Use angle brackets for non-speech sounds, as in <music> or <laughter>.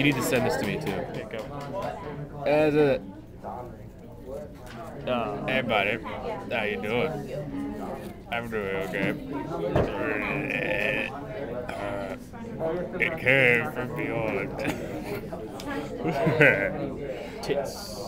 You need to send this to me too. Okay, go. As a Uh, hey buddy, how you doing? I'm doing okay. Uh, it came from beyond. <laughs> tits.